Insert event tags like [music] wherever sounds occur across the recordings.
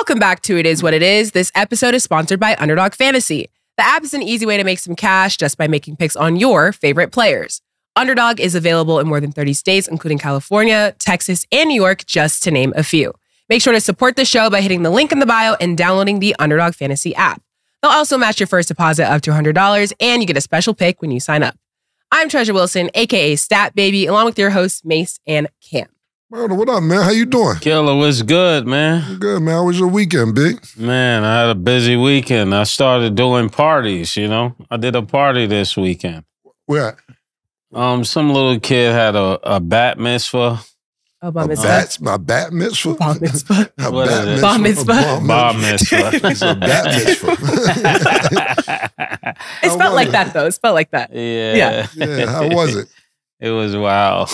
Welcome back to It Is What It Is. This episode is sponsored by Underdog Fantasy. The app is an easy way to make some cash just by making picks on your favorite players. Underdog is available in more than 30 states, including California, Texas, and New York, just to name a few. Make sure to support the show by hitting the link in the bio and downloading the Underdog Fantasy app. They'll also match your first deposit up to $100, and you get a special pick when you sign up. I'm Treasure Wilson, aka Stat Baby, along with your hosts, Mase and Cam. Murda, what up, man? How you doing? Killa, what's good, man? Good, man. How was your weekend, big? Man, I had a busy weekend. I started doing parties, you know. I did a party this weekend. Where at? Um, some little kid had a, a bat mitzvah. Oh, Bar A Mitzvah. bat, my bat mitzvah. Bar Mitzvah. [laughs] A What bat is it? Bar mitzvah. A Bar mitzvah. [laughs] It's a bat mitzvah. [laughs] It's How felt was like it? that, though. It's felt like that. yeah. yeah, how was it? It was wild.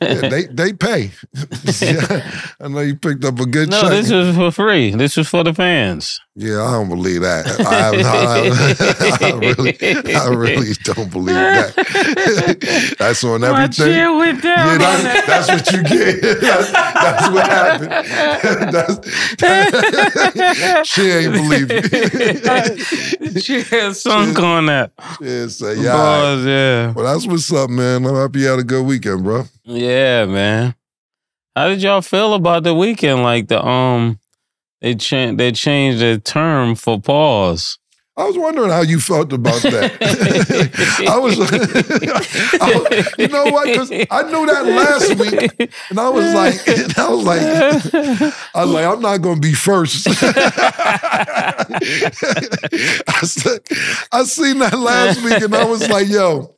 Yeah, they [laughs] they pay. [laughs] Yeah, I know you picked up a good no, check. this was for free. This was for the fans. Yeah, I don't believe that. I, I, [laughs] I, really, I really don't believe that. [laughs] that's on My everything. chair went Yeah, down on that's, that's what you get. [laughs] That's, that's what happened. That's, she ain't believe you. that. chair sunk on that. yeah, say, yeah. all right. Boys, yeah. Well, that's what's up, man. I'm happy you had a good weekend, bro. Yeah, man. How did y'all feel about the weekend? Like the um, they changed they changed the term for pause. I was wondering how you felt about that. [laughs] I was, [laughs] I- you know what? Because I knew that last week, and I was like, [laughs] I was like, I was like, I'm not going to be first. I said, I seen that last week, and I was like, yo,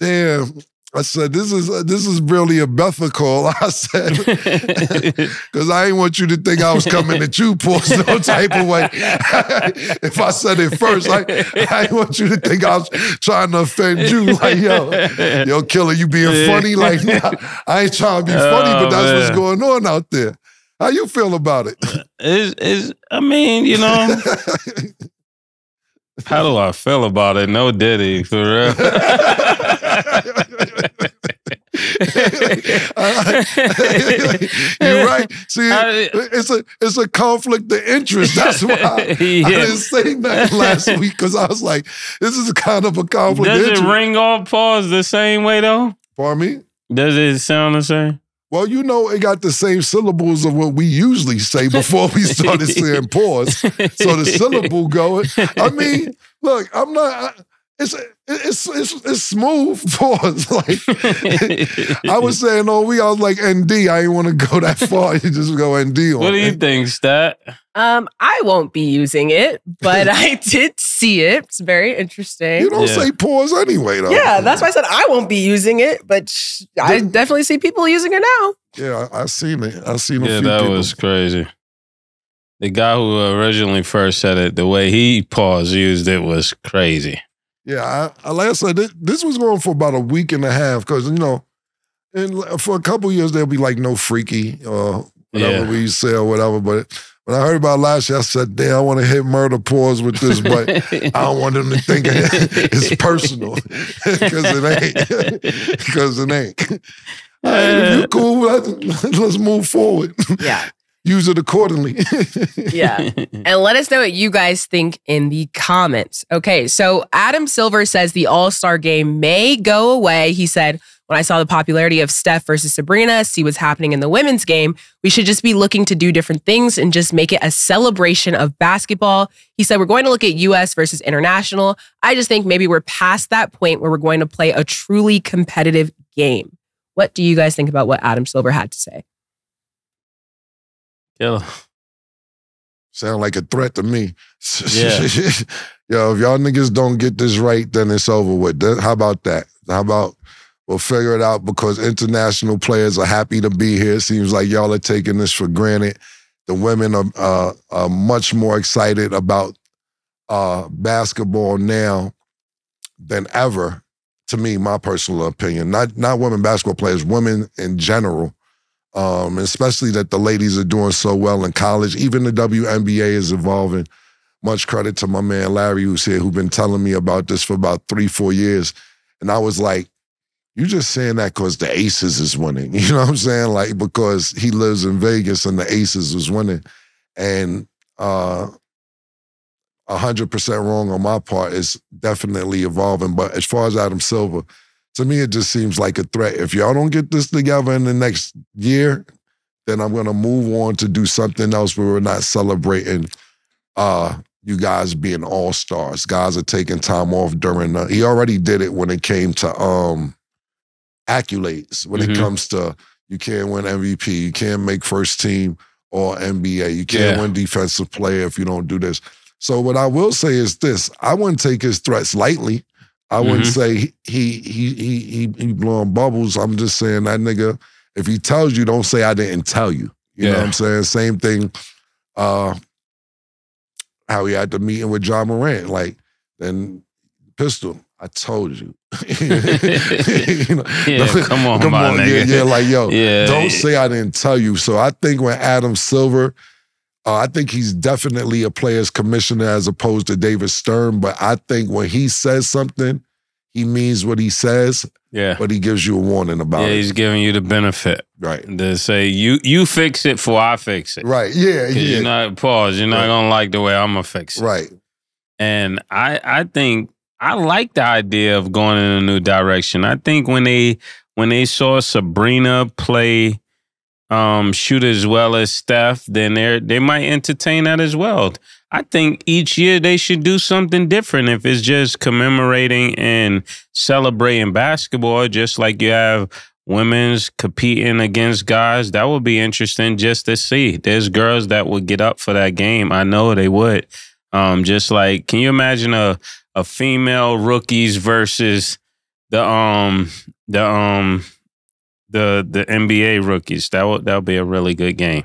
damn. I said, this is this is really a Betha call. [laughs] I said, [laughs] because I ain't want you to think I was coming at you, pause no [laughs] type of way. if I said it first, I, I ain't want you to think I was trying to offend you. Like, yo, yo, Killa, you being funny? Like, nah, I ain't trying to be oh, funny, but Oh, that's what's going on out there. How you feel about it? it? is is I mean, you know, how do I feel about it? No Diddy for real. [laughs] [laughs] [laughs] You're right. See, it's a it's a conflict of interest. That's why I Yeah. didn't say that last week because I was like, this is a kind of a conflict Does of it ring off pause the same way though? Pardon me? Does it sound the same? Well, you know, it got the same syllables of what we usually say [laughs] before we started saying pause. So the syllable going. I mean, look, I'm not. I, it's it's it's it's smooth [laughs] pause. Like I was [laughs] saying, oh, we. I was like ND. I didn't want to go that far. You just go ND on. What do you it. think, Stat? Um, I won't be using it, but [laughs] I did see it. It's very interesting. You don't Yeah. say pause anyway, though. yeah, that's why I said I won't be using it, but sh- I definitely see people using it now. Yeah, I, I seen it. I seen a Yeah, few that people. was crazy. The guy who originally first said it, the way he paused used it was crazy. Yeah, I, I, I said, this, this was going for about a week and a half because you know, and for a couple years there'll be like no freaky or whatever Yeah. we say or whatever. But when I heard about last year, I said, "Damn, I want to hit Murda pause with this, but [laughs] I don't want them to think [laughs] it's personal [laughs] because it ain't. Because it ain't. You uh, cool, let's, let's move forward. Yeah. Use it accordingly. [laughs] Yeah. [laughs] and let us know what you guys think in the comments. Okay, so Adam Silver says the All Star game may go away. He said, when I saw the popularity of Steph versus Sabrina, see what's happening in the women's game, we should just be looking to do different things and just make it a celebration of basketball. He said, we're going to look at US versus international. I just think maybe we're past that point where we're going to play a truly competitive game. What do you guys think about what Adam Silver had to say? Killa. Sound like a threat to me. Yeah. [laughs] Yo, if y'all niggas don't get this right, then it's over with. How about that? How about we'll figure it out because international players are happy to be here. It Seems like y'all are taking this for granted. The women are, uh, are much more excited about uh, basketball now than ever. To me, my personal opinion, not not women basketball players, women in general um, especially that the ladies are doing so well in college. Even the WNBA is evolving. much credit to my man Larry, who's here, who's been telling me about this for about three, four years. And I was like, you just saying that because the Aces is winning. [laughs] You know what I'm saying? Like, because he lives in Vegas and the Aces is winning. And uh 100% wrong on my part is definitely evolving. But as far as Adam Silver, to me, it just seems like a threat. If y'all don't get this together in the next year, then I'm gonna move on to do something else where we're not celebrating uh you guys being all stars. Guys are taking time off during the, he already did it when it came to um accolades, when Mhm. it comes to you can't win MVP, you can't make first team or NBA, you can't Yeah. win defensive player if you don't do this. So what I will say is this: I wouldn't take his threats lightly. I wouldn't Mhm. say he he he he he, blowing bubbles. I'm just saying that nigga. If he tells you, don't say I didn't tell you. You know what I'm saying? Same thing. Uh, how he had the meeting with Ja Morant, like then pistol. I told you. [laughs] You know, [laughs] Yeah, come on, [laughs] my yeah, nigga. yeah, like yo, Yeah. don't say I didn't tell you. So I think when Adam Silver, uh, I think he's definitely a player's commissioner as opposed to David Stern. But I think when he says something, he means what he says, Yeah. but he gives you a warning about Yeah, it. he's giving you the benefit Right. to say you you fix it before I fix it. Right. Yeah. Yeah. You're not pause. You're not Right. gonna like the way I'm gonna fix it. right. And I I think I like the idea of going in a new direction. I think when they when they saw Sabrina play um shoot as well as Steph, then they they might entertain that as well. I think each year they should do something different. If it's just commemorating and celebrating basketball, just like you have women's competing against guys, that would be interesting just to see. There's girls that would get up for that game. I know they would. Um, just like, can you imagine a a female rookies versus the um the um the the NBA rookies? That would that would be a really good game.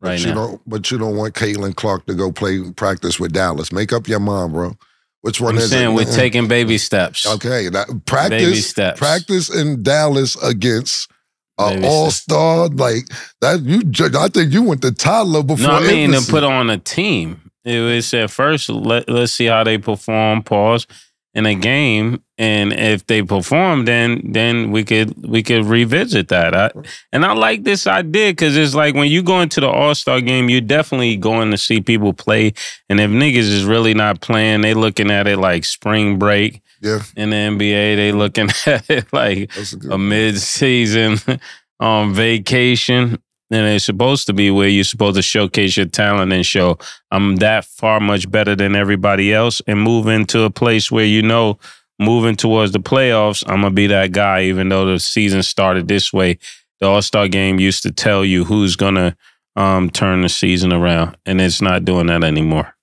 But Right you now. don't. But you don't want Caitlin Clark to go play practice with Dallas. Make up your mind, bro. Which one I'm is saying it? we're taking baby steps. Okay, that Baby practice steps. practice in Dallas against an all star like that. You, I think you went to toddler before. No, I mean to put on a team. It was at first let let's see how they perform. Pause in a game, and if they perform, then then we could we could revisit that. I, and I like this idea because it's like when you go into the All Star game, you're definitely going to see people play. And if niggas is really not playing, they looking at it like spring break Yeah, in the NBA. They looking [laughs] at it like a a mid-season [laughs] um vacation and it's supposed to be where you're supposed to showcase your talent and show I'm that far much better than everybody else and move into a place where you know moving towards the playoffs I'm gonna be that guy even though the season started this way the All-Star game used to tell you who's gonna um turn the season around and it's not doing that anymore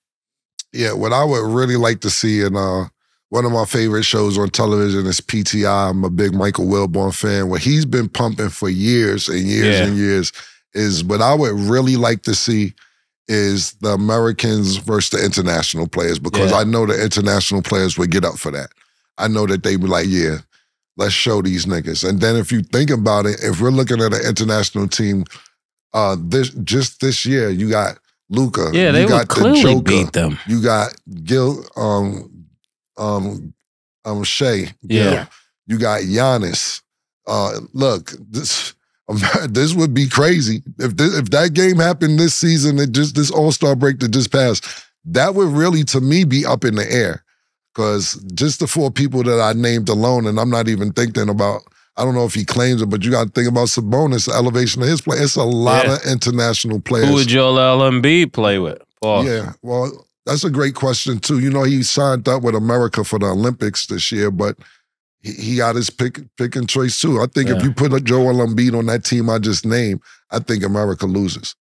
yeah, what I would really like to see in uh, one of my favorite shows on television is PTI. I'm a big Michael Wilbon fan. Where he's been pumping for years and years Yeah. and years is what I would really like to see is the Americans versus the international players because Yeah. I know the international players would get up for that. I know that they would be like, yeah, let's show these niggas. And then if you think about it, if we're looking at an international team, uh, this just this year you got Luka, yeah you they would got the clearly Joker, beat them you got Gil, um, um, um, Shai. Gil. Yeah. You got Giannis. Uh, look, this [laughs] this would be crazy if this, if that game happened this season. It just this All Star break that just passed. That would really, to me, be up in the air. Because just the four people that I named alone, and I'm not even thinking about. I don't know if he claims it, but you got to think about Sabonis, the elevation of his play. It's a lot Yeah. of international players. who would Joel Embiid play with Paul Yeah, well, that's a great question too. You know, he signed up with America for the Olympics this year, but he, he got his pick pick and choice too. I think if you put a Joel Embiid on that team I just named, I think America loses.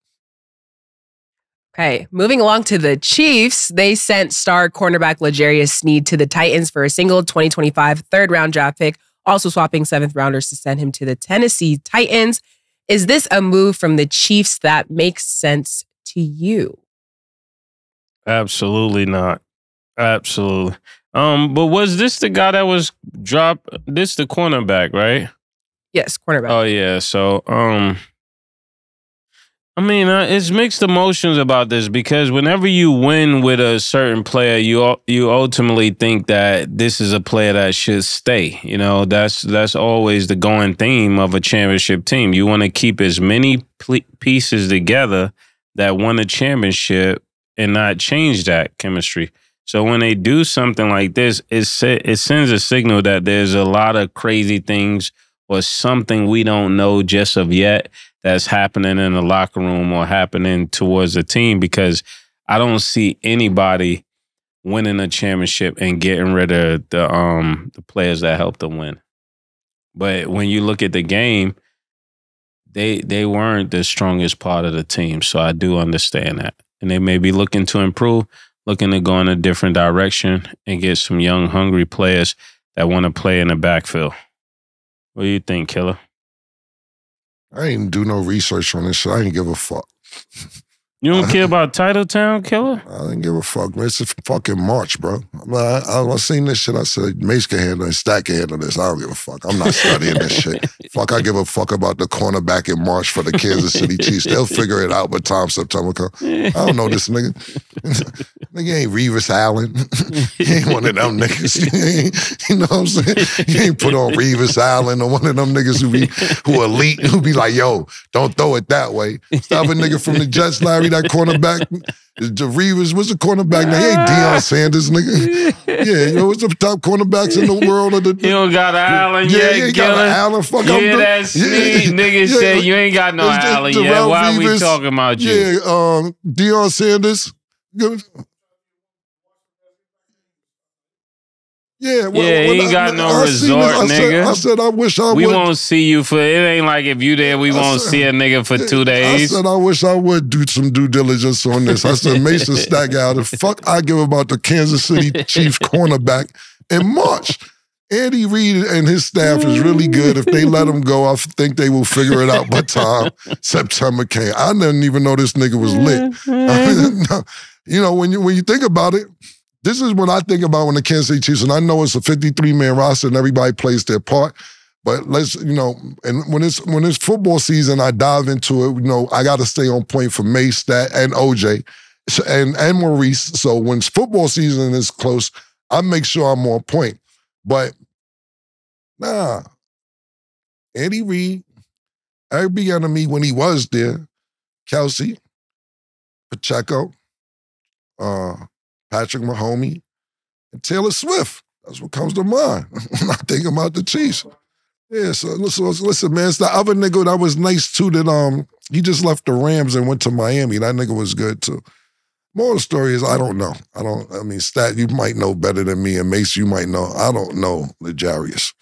Okay, moving along to the Chiefs, they sent star cornerback L'Jarius Sneed to the Titans for a single 2025 third round draft pick, also swapping seventh rounders to send him to the Tennessee Titans. Is this a move from the Chiefs that makes sense to you? Absolutely not. Absolutely. Um, but was this the guy that was dropped? This the cornerback, right? Yes, cornerback. Oh yeah. So um, I mean, uh, it's mixed emotions about this because whenever you win with a certain player, you you ultimately think that this is a player that should stay. You know, that's that's always the going theme of a championship team. You want to keep as many pieces together that won a championship and not change that chemistry. So when they do something like this, it it sends a signal that there's a lot of crazy things or something we don't know just of yet that's happening in the locker room or happening towards the team because I don't see anybody winning a championship and getting rid of the um the players that helped them win. But when you look at the game, they they weren't the strongest part of the team. So I do understand that. And they may be looking to improve, looking to go in a different direction and get some young, hungry players that want to play in the backfield. What do you think, Killa? I ain't do no research on this shit. I ain't give a fuck. [laughs] You don't care about Titletown Killa? I didn't give a fuck, man. It's a fucking March, bro. I, I, I seen this shit. I said, Mase can handle it, Stack can handle this. I don't give a fuck. I'm not studying this shit. [laughs] Fuck, I give a fuck about the cornerback in March for the Kansas City Chiefs. They'll figure it out by time September come. I don't know this nigga. [laughs] nigga ain't Revis Island. [laughs] he ain't one of them niggas. you know what I'm saying? He ain't put on Revis Island or one of them niggas who be who elite, who be like, yo, don't throw it that way. Stop a nigga from the Jets, Larry that cornerback. The Reavers, what's the cornerback now? He ain't Deion Sanders, nigga. Yeah, you know, what's the top cornerbacks in the world? Of the, you don't got Allen yeah, yet, he ain't got Allen. Fuck, yeah, I'm that's yeah, me. Nigga yeah, said you ain't got no Allen yet. Why we talking about you? Yeah, um, Deion Sanders. Yeah, well, yeah, he ain't got no I resort, I nigga. Said, I said I wish I we would. We won't see you for. It ain't like if you there, we I won't said, see a nigga for two days. I said I wish I would do some due diligence on this. I said Mason Stack out. The fuck I give about the Kansas City Chiefs cornerback in March. Andy Reid and his staff is really good. If they let him go, I think they will figure it out by time September came. I didn't even know this nigga was lit. [laughs] Mm-hmm. [laughs] you know, when you when you think about it, this is what I think about when the Kansas City Chiefs, and I know it's a 53 man roster and everybody plays their part. But let's, you know, and when it's when it's football season, I dive into it. You know, I got to stay on point for Mase, that, and OJ, and and Maurice. So when football season is close, I make sure I'm on point. But nah, Andy Reid, Eric Bieniemy when he was there, Kelce, Pacheco, uh, Patrick Mahomes, and Taylor Swift. That's what comes to mind [laughs] when I think about the Chiefs. Yeah, so listen, listen, man, it's the other nigga that was nice too that um he just left the Rams and went to Miami. That nigga was good too. More story is I don't know. I don't. I mean, Stat, you might know better than me, and Mase, you might know. I don't know the Jarius.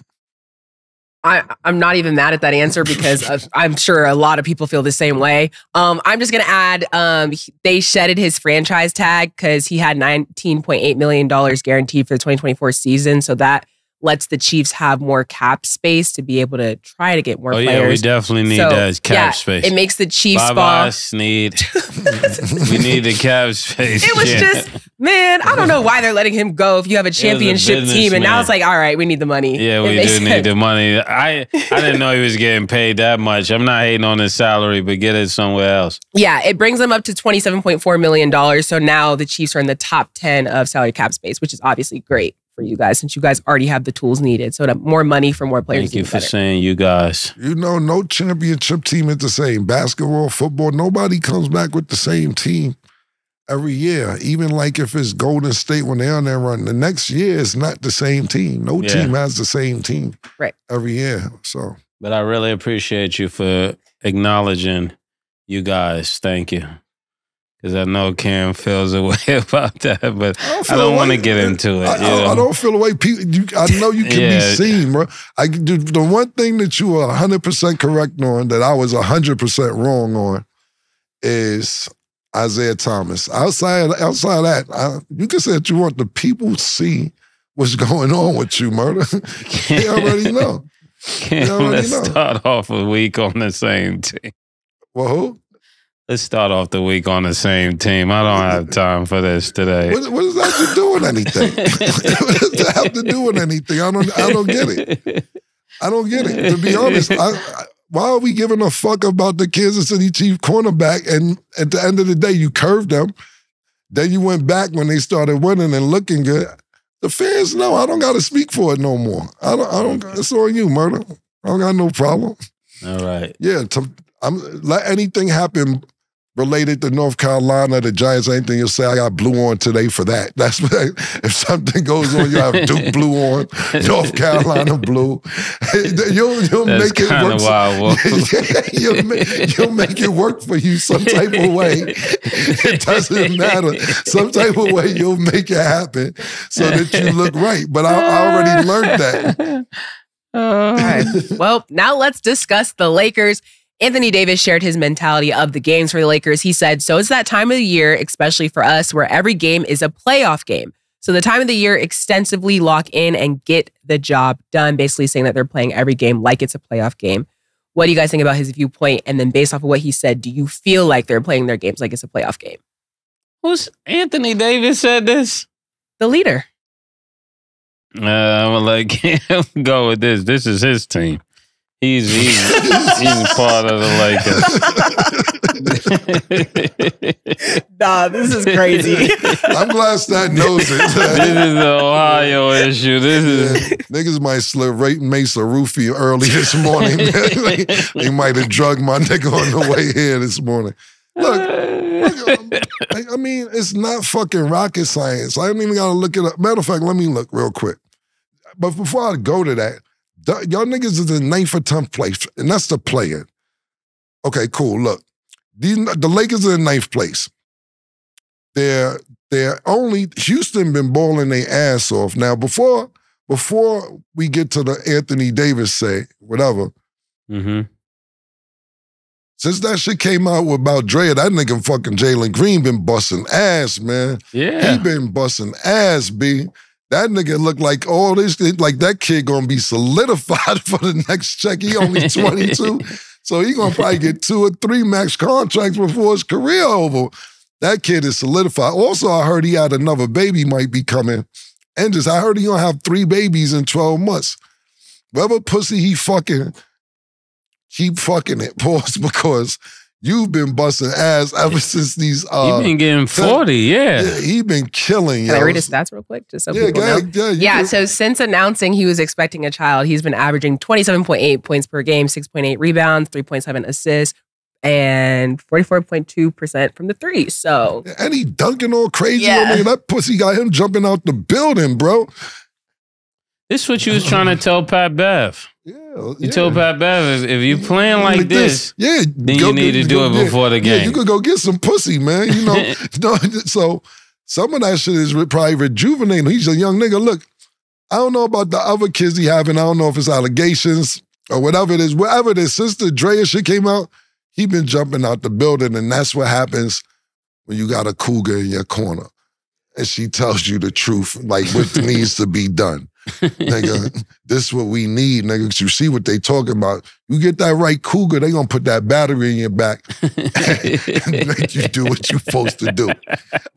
I, I'm not even mad at that answer because [laughs] I'm sure a lot of people feel the same way. Um, I'm just gonna add, um, they shedded his franchise tag because he had 19.8 million dollars guaranteed for the 2024 season, so that lets the Chiefs have more cap space to be able to try to get more oh, players. yeah, we definitely need so, that cap yeah, space. It makes the Chiefs ball. need [laughs] we need the cap space. It was yeah. just man, I don't know why they're letting him go if you have a championship a team, and man. now it's like, all right, we need the money. Yeah, we do sense. need the money. I I didn't know he was getting paid that much. I'm not hating on his salary, but get it somewhere else. Yeah, it brings them up to 27.4 million dollars. So now the Chiefs are in the top 10 of salary cap space, which is obviously great for you guys since you guys already have the tools needed. So more money for more players. Thank you for better. saying you guys. You know, no championship team is the same. Basketball, football, nobody comes back with the same team every year. Even like if it's Golden State when they're on their run, the next year is not the same team. No yeah. team has the same team right every year. So, but I really appreciate you for acknowledging you guys. Thank you because I know Cam feels a [laughs] way about that, but I don't, want to get into it. I, I, I, don't feel a way. People, you, I know you can yeah. be seen, bro. I the one thing that you are hundred percent correct on that I was hundred percent wrong on is Isaiah Thomas. Outside, outside that, I, you can say that you want the people to see what's going on with you, Murda. [laughs] they already know. [laughs] They already let's know. start off a week on the same team. Well, who? Let's start off the week on the same team. I don't have time for this today. What, what does that have to do with anything? [laughs] [laughs] what does that have to do with anything? I don't. I don't get it. I don't get it. To be honest, I, I, why are we giving a fuck about the Kansas City Chief cornerback? And at the end of the day, you curved them. Then you went back when they started winning and looking good. The fans know I don't got to speak for it no more. I don't. I don't. It's on you, Murda. I don't got no problem. All right. Yeah, to, I'm let anything happen related to North Carolina, the Giants, anything you'll say, I got blue on today for that. [laughs] That's what, if something goes on, you have Duke [laughs] blue on, North Carolina blue. [laughs] you'll you'll That's make it kinda work. wild, you'll, make, you'll make it work for you some type of way. It doesn't matter. Some type of way you'll make it happen so that you look right. But I, I already learned that. All right. Well, now let's discuss the Lakers. Anthony Davis shared his mentality of the games for the Lakers. He said, So it's that time of the year, especially for us, where every game is a playoff game. So the time of the year, extensively lock in and get the job done, basically saying that they're playing every game like it's a playoff game. What do you guys think about his viewpoint? And then based off of what he said, do you feel like they're playing their games like it's a playoff game? Who's Anthony Davis said this? The leader. Uh, I'm gonna let him go with this. This is his team. He's he's [laughs] he's part of the Lakers. [laughs] Nah, this is crazy. [laughs] I'm glad Stat knows it. this is the Ohio issue. This is Yeah, niggas might slip right Mesa Roofie early this morning. they, they might have drugged my nigga on the way here this morning. Look, um, I I mean, it's not fucking rocket science. I don't even gotta look it up. Matter of fact, let me look real quick. But before I go to that, the- y'all niggas is in ninth or tenth place, and that's the play-in. Okay, cool. Look, these, the Lakers are in ninth place. They're they're only Houston been balling their ass off. Now before before we get to the Anthony Davis say whatever, hmm since that shit came out about Dre, that nigga fucking Jalen Green been busting ass, man. Yeah. He been busting ass, B. That nigga look like all this, like that kid gonna be solidified [laughs] for the next check. He only [laughs] 22. so he gonna probably get two or three max contracts before his career over. That kid is solidified. Also, I heard he had another baby might be coming. And just I heard he gonna have three babies in 12 months. Whatever pussy he fucking, keep fucking it, [laughs] pause, because you've been busting ass ever since these uh he been getting 40, yeah. yeah, he been killing. Can I read his stats real quick? Just so Yeah, people go know. Yeah, you Yeah, can- so since announcing he was expecting a child, he's been averaging 27.8 points per game, 6.8 rebounds, 3.7 assists, and 44.2% from the three. So, and he dunking all crazy Yeah. on me. That pussy got him jumping out the building, bro. This is what you was trying to tell Pat Bev. Yeah, You yeah. told Pat Bev if, if you playing like this, yeah, then you need to do it get- before the game. Yeah, you could go get some pussy, man. You know, [laughs] [laughs] no, so some of that shit is probably rejuvenating. He's a young nigga. Look, I don't know about the other kids he having. I don't know if it's allegations or whatever it is. Whatever it is, since the Draya shit came out, he been jumping out the building, and that's what happens when you got a cougar in your corner, and she tells you the truth, like what [laughs] needs to be done. Nigga, this is what we need, nigga. 'cause You see what they talking about. You get that right cougar, they gonna put that battery in your back and [laughs] make you do what you supposed to do.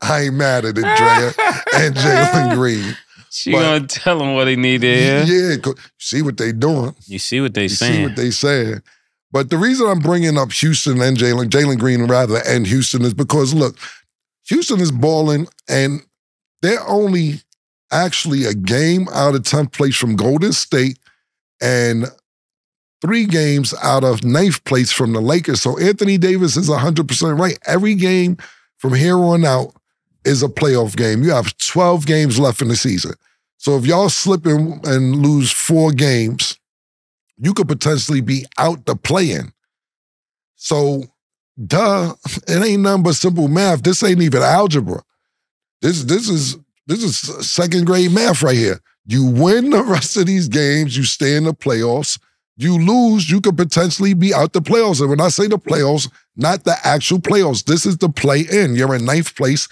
I ain't mad at it, Draya and Jalen Green. she But- gonna tell him what he need to hear. Yeah, see what they doing. You see what they You see what they saying. But the reason I'm bringing up Houston and Jalen, Jalen Green rather, and Houston is because look, Houston is balling and they're only actually a game out of 10th place from Golden State and three games out of ninth place from the Lakers. So Anthony Davis is 100% right. Every game from here on out is a playoff game. You have 12 games left in the season. So if y'all slip in and lose four games, you could potentially be out the play-in. So, duh, [laughs] it ain't nothing but simple math. This ain't even algebra. This this is this is second grade math right here. You win the rest of these games, you stay in the playoffs. You lose, you could potentially be out the playoffs. And when I say the playoffs, not the actual playoffs. This is the play-in. You're in ninth place.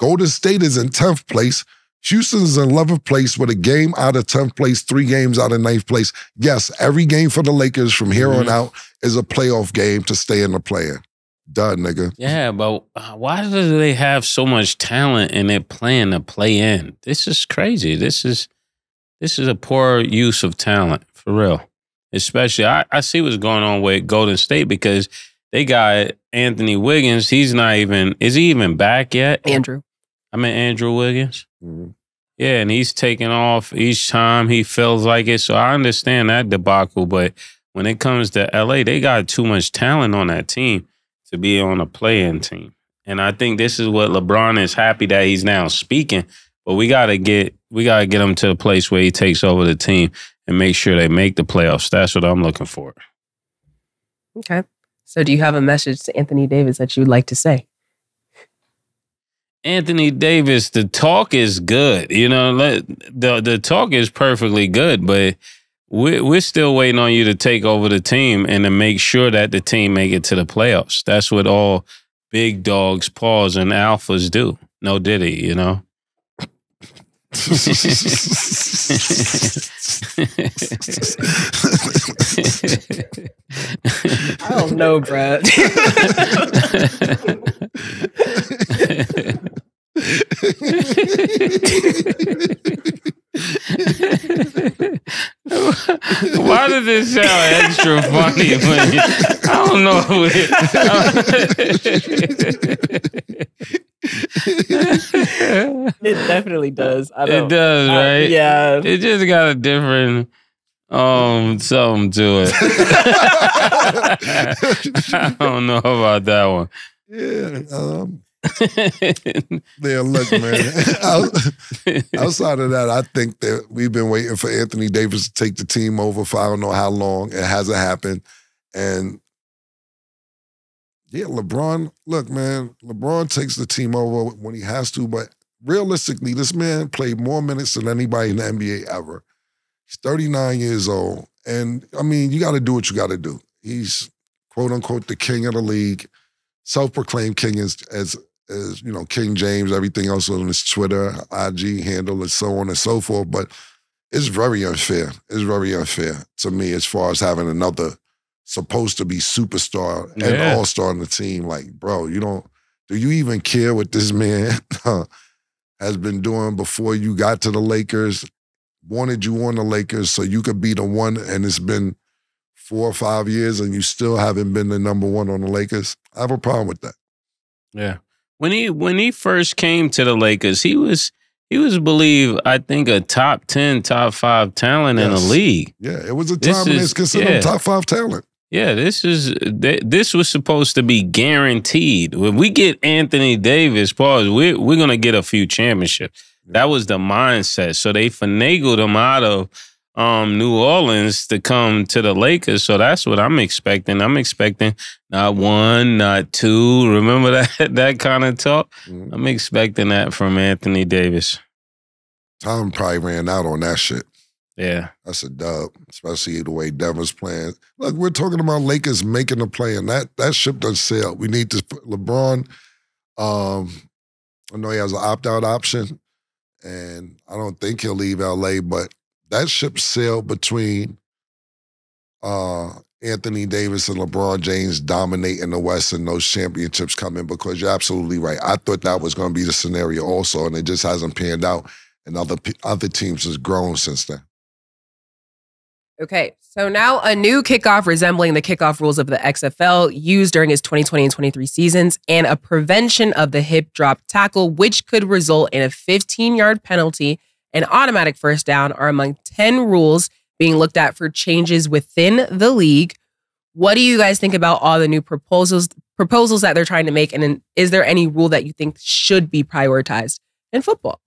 Golden State is in 10th place. Houston is in 11th place with a game out of 10th place, three games out of ninth place. Yes, every game for the Lakers from here on Mhm. out is a playoff game to stay in the play-in. Duh, nigga. Yeah, but uh, why do they have so much talent and they're playing to play in? This is crazy. This is this is a poor use of talent for real. especially I, I see what's going on with Golden State because they got Anthony Wiggins. He's not even is he even back yet? Andrew. I mean Andrew Wiggins. Mhm. Yeah, and he's taking off each time he feels like it. So I understand that debacle, but when it comes to LA, they got too much talent on that team to be on a play-in team. And I think this is what LeBron is happy that he's now speaking. But we gotta get we gotta get him to a place where he takes over the team and make sure they make the playoffs. That's what I'm looking for. Okay. So do you have a message to Anthony Davis that you would like to say? Anthony Davis, the talk is good. You know, the the talk is perfectly good, but we're we're still waiting on you to take over the team and to make sure that the team make it to the playoffs. That's what all big dogs, pause, and alphas do. No diddy, you know. I don't know, Brad. [laughs] [laughs] [laughs] [laughs] Why does this sound extra funny? When you, I don't know. [laughs] it definitely does. I it don't. does, I- right? yeah. It just got a different um something to it. [laughs] I don't know about that one. Yeah. Um, [laughs] yeah, look, man. [laughs] Outside of that, I think that we've been waiting for Anthony Davis to take the team over for I don't know how long. It hasn't happened. And yeah, LeBron, look, man, LeBron takes the team over when he has to, but realistically, this man played more minutes than anybody in the NBA ever. He's 39 years old. And I mean, you got to do what you got to do. He's quote unquote the king of the league, self proclaimed king as, as, as, you know, King James, everything else on his Twitter, IG handle, and so on and so forth. But it's very unfair. It's very unfair to me as far as having another supposed to be superstar and Yeah. all star on the team. Like, bro, you don't, do you even care what this man [laughs] has been doing before you got to the Lakers? Wanted you on the Lakers so you could be the one, and it's been four or five years and you still haven't been the number one on the Lakers. I have a problem with that. Yeah. When he when he first came to the Lakers, he was he was believed, I think, a top ten, top five talent in the league. Yeah, it was a This time when it's considered yeah. top five talent. Yeah, this is th- this was supposed to be guaranteed. When we get Anthony Davis, pause, we're we're gonna get a few championships. That was the mindset. So they finagled him out of um, New Orleans to come to the Lakers. So that's what I'm expecting. I'm expecting not one, not two. [laughs] Remember that that kind of talk? Mhm. I'm expecting that from Anthony Davis. Tom probably ran out on that shit. Yeah. That's a dub, especially the way Denver's playing. Look, we're talking about Lakers making a play, and that that ship does sail. We need to LeBron. Um, I know he has an opt out option, and I don't think he'll leave LA. But that ship sailed between uh, Anthony Davis and LeBron James dominating the West and those championships coming. Because you're absolutely right. I thought that was going to be the scenario also, and it just hasn't panned out. And other other teams has grown since then. Okay, so now a new kickoff resembling the kickoff rules of the XFL used during his 2020 and 23 seasons, and a prevention of the hip drop tackle, which could result in a 15 yard penalty and automatic first down, are among 10 rules being looked at for changes within the league. What do you guys think about all the new proposals proposals that they're trying to make? And is there any rule that you think should be prioritized in football?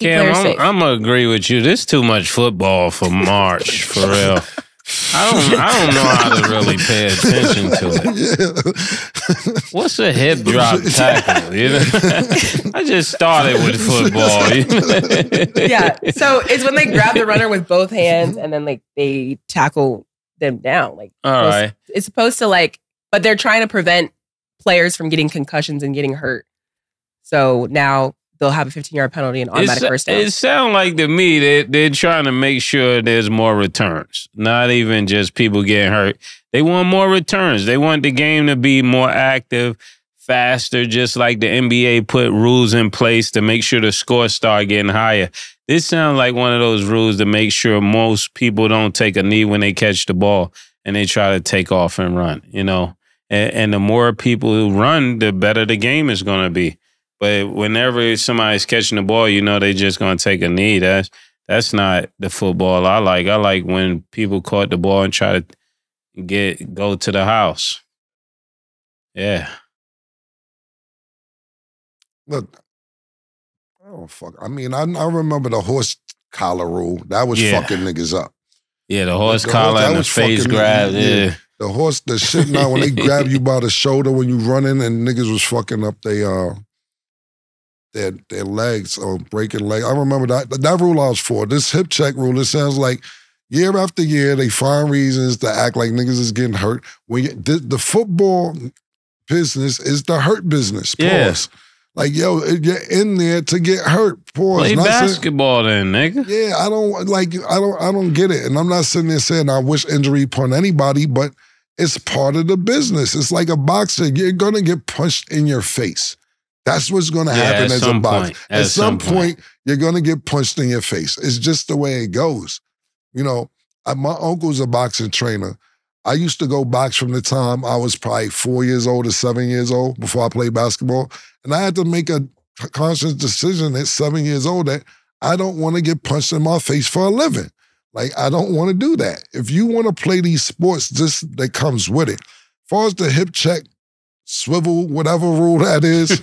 Cam, I'm. I'm gonna agree with you. This too much football for March, for real. [laughs] I don't I don't know how to really pay attention to it. yeah. What's a hip drop [laughs] tackle? You know, I just started with football. you know? yeah. So it's when they grab the runner with both hands and then like they tackle them down. Like All supposed- right. it's supposed to like, but they're trying to prevent players from getting concussions and getting hurt. So now they'll have a 15 yard penalty and automatic It's- first down. It sounds like to me that they're trying to make sure there's more returns, not even just people getting hurt. They want more returns. They want the game to be more active, faster, just like the NBA put rules in place to make sure the score start getting higher. This sounds like one of those rules to make sure most people don't take a knee when they catch the ball and they try to take off and run. You know, and, and the more people who run, the better the game is going to be. But whenever somebody's catching the ball, you know they just going to take a knee. That's that's not the football I like. I like when people caught the ball and try to get go to the house. Yeah. Look, oh fuck. I mean, I, I remember the horse collar rule. That was Yeah. fucking niggas up. Yeah, the horse The collar that and the was face grab. yeah. Yeah. The horse, the shit now when they grab you by the [laughs] shoulder when you running and niggas was fucking up they uh their their legs or breaking leg. I remember that that rule I was for. This hip check rule, it sounds like year after year they find reasons to act like niggas is getting hurt. When you, the, the football business is the hurt business. Yeah. Pause. Like yo, you're in there to get hurt. Pause. Play Not saying- basketball then, nigga. yeah, I don't like I don't I don't get it. And I'm not sitting there saying I wish injury upon anybody, but it's part of the business. It's like a boxer. You're gonna get punched in your face. That's what's gonna Yeah, happen at as a some boxer. point. At, some point, you're gonna get punched in your face. It's just the way it goes. You know, I, my uncle's a boxing trainer. I used to go box from the time I was probably four years old or seven years old before I played basketball. And I had to make a conscious decision at seven years old that I don't want to get punched in my face for a living. Like, I don't want to do that. If you want to play these sports, this that comes with it. As far as the hip check, swivel, whatever rule that is, [laughs]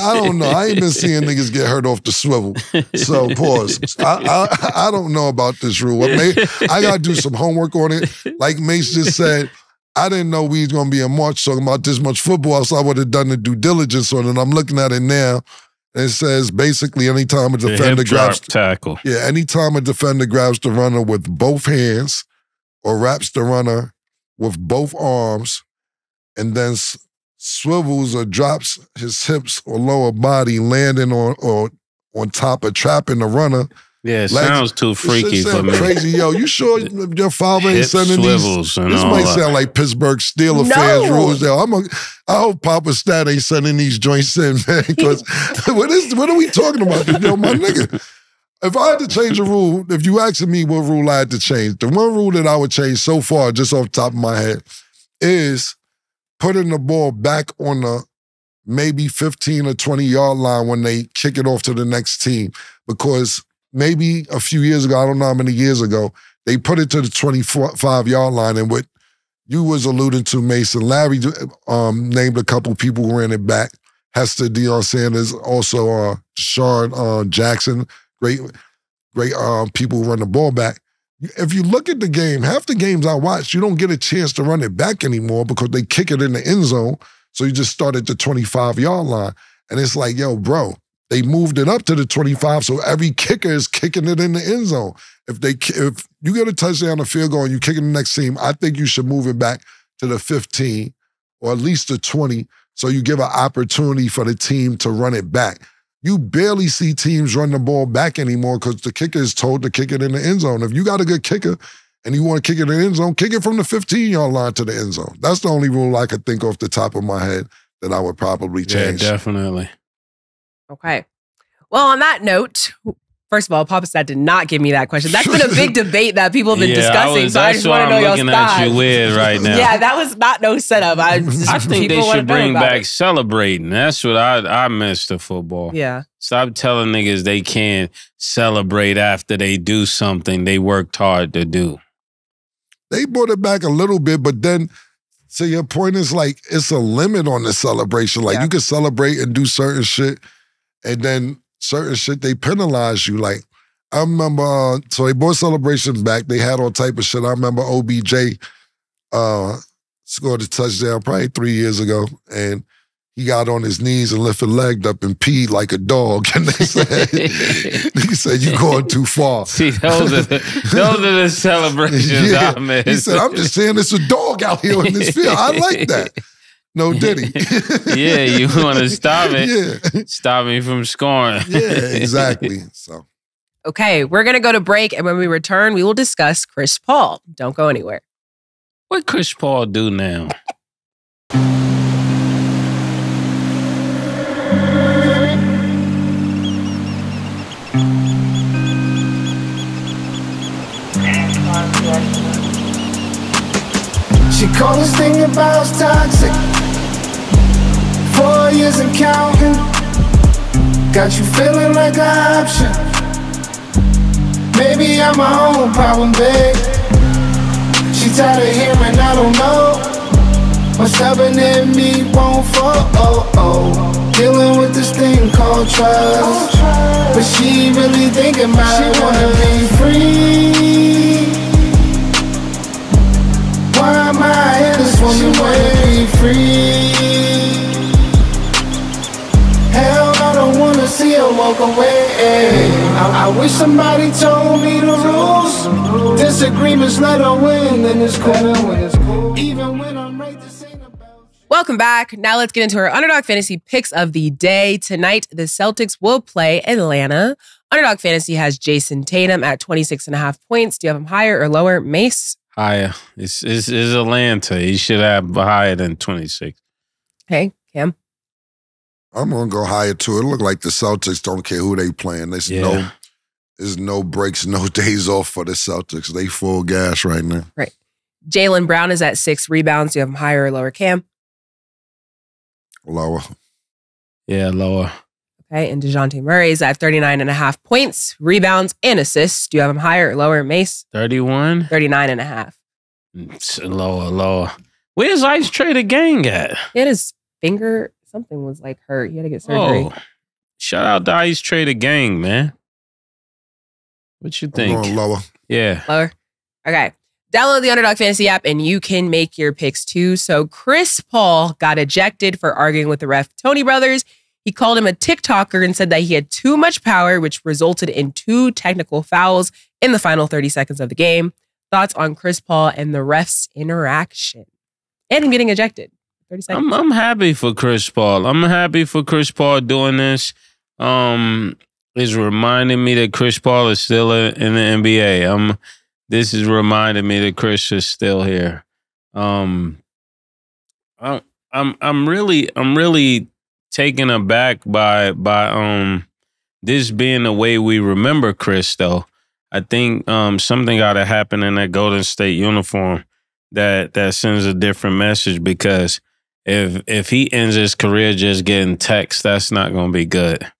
I don't know. I ain't been seeing niggas get hurt off the swivel. So pause. I, I I don't know about this rule. I, may, I gotta do some homework on it. Like Mase just said, I didn't know we was gonna be in March talking about this much football, so I would have done the due diligence on it. I'm looking at it now, and it says basically anytime a defender grabs tackle. yeah, anytime a defender grabs the runner with both hands or wraps the runner with both arms and then swivels or drops his hips or lower body, landing on or on top of trapping the runner. Yeah, it Legs- sounds too freaky shit for sound me. Crazy, yo. You sure [laughs] your father ain't Hip sending these? and This all might that. sound like Pittsburgh Steelers No. fans rules. Yo, I'm a, I hope Papa Stat ain't sending these joints in, man. Because [laughs] what is what are we talking about? Yo, my nigga. If I had to change a rule, if you asking me what rule I had to change, the one rule that I would change so far, just off the top of my head, is putting the ball back on the maybe 15 or 20 yard line when they kick it off to the next team. Because maybe a few years ago, I don't know how many years ago, they put it to the 25 yard line. And what you was alluding to, Mason, Larry um, named a couple people who ran it back. Hester, Deion Sanders, also uh, Sean uh, Jackson, great, great um, people who run the ball back. If you look at the game, half the games I watch, you don't get a chance to run it back anymore because they kick it in the end zone. So you just start at the 25 yard line. And it's like, yo, bro, they moved it up to the 25, so every kicker is kicking it in the end zone. If they if you get a touchdown, a field goal, and you kick it the next team, I think you should move it back to the 15 or at least the 20, so you give an opportunity for the team to run it back. You barely see teams run the ball back anymore because the kicker is told to kick it in the end zone. If you got a good kicker and you want to kick it in the end zone, kick it from the 15 yard line to the end zone. That's the only rule I could think off the top of my head that I would probably Yeah, change. definitely. Okay. Well, on that note, first of all, Papa Stat did not give me that question. That's been a big [laughs] debate that people have been yeah, discussing. I was, so I just want to know I'm y'all's looking at you thoughts. weird right now. Yeah, that was not no setup. I, [laughs] just, I think they should bring back it. celebrating. That's what I I miss the football. Yeah. Stop telling niggas they can't celebrate after they do something they worked hard to do. they brought it back a little bit, but then so your point is like it's a limit on the celebration. Like Yeah. you can celebrate and do certain shit, and then certain shit they penalize you. Like I remember, uh, so they brought celebration back. They had all type of shit. I remember OBJ uh, scored a touchdown probably three years ago, and he got on his knees and lifted leg up and peed like a dog. [laughs] And they said, [laughs] he said, "You going too far." [laughs] See, those are the, those are the celebrations Yeah. I miss. He said, I'm just saying it's a dog out here in this field. I like that. No [laughs] Diddy. yeah, you [laughs] want to stop it. Yeah. Stop me from scoring. yeah, exactly. [laughs] So. Okay, we're going to go to break. And when we return, we will discuss Chris Paul. Don't go anywhere. What Chris Paul do now? She called this thing about toxic. Four years and counting. Got you feeling like an option. Maybe I'm my own problem, babe. She tired of hearing I don't know. What's stubborn in me won't fall. Oh, oh. Dealing with this thing called trust. But she really thinking about it. She wanna be free. Why am I here? This woman wanna be free. Hell, I don't wanna see her walk away. I, I wish somebody told me the rules. Disagreements let her win, and it's cool. Even when I'm right, this ain't about. Welcome back. Now let's get into our underdog fantasy picks of the day. Tonight, the Celtics will play Atlanta. Underdog fantasy has Jayson Tatum at 26 and a half points. Do you have him higher or lower? Mase? Higher. It's, it's, it's Atlanta. He should have higher than 26. Okay. Cam? I'm gonna go higher too. It look like the Celtics don't care who they playing. There's Yeah. no there's no breaks, no [laughs] days off for the Celtics. They full gas right now. Right. Jaylen Brown is at six rebounds. Do you have him higher or lower? Cam? Lower. Yeah, lower. Okay. And DeJounte Murray is at 39 and a half points, rebounds, and assists. Do you have him higher or lower? Mase? 31? 39 and a half. Mm, it's lower, lower. Where's Ice Trader Gang at? He had his finger, something was like hurt. He had to get surgery. Oh, shout out to Ice Trader Gang, man. What you I'm think? going lower. Yeah. Lower. Okay. Download the Underdog Fantasy app and you can make your picks too. So Chris Paul got ejected for arguing with the ref Tony Brothers. He called him a TikToker and said that he had too much power, which resulted in two technical fouls in the final 30 seconds of the game. Thoughts on Chris Paul and the refs' interaction and him getting ejected. 30 seconds. I'm I'm happy for Chris Paul. I'm happy for Chris Paul doing this. Um, it's reminding me that Chris Paul is still in in the NBA. Um, this is reminding me that Chris is still here. Um, I'm I'm I'm really I'm really taken aback by by um this being the way we remember Chris though. I think um something got to happen in that Golden State uniform that that sends a different message because if if he ends his career just getting text, that's not going to be good.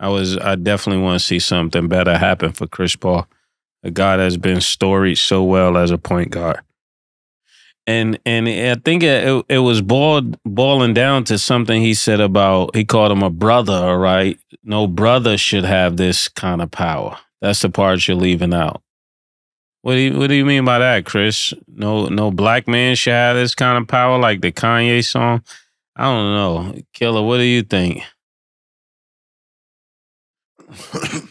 I was I definitely want to see something better happen for Chris Paul, a guy that's been storied so well as a point guard. And and I think it it, it was boiled boiling down to something he said about he called him a brother. All right, no brother should have this kind of power. That's the part you're leaving out. What do you What do you mean by that, Chris? No, no black man should have this kind of power, like the Kanye song. I don't know, Killa. What do you think? [coughs]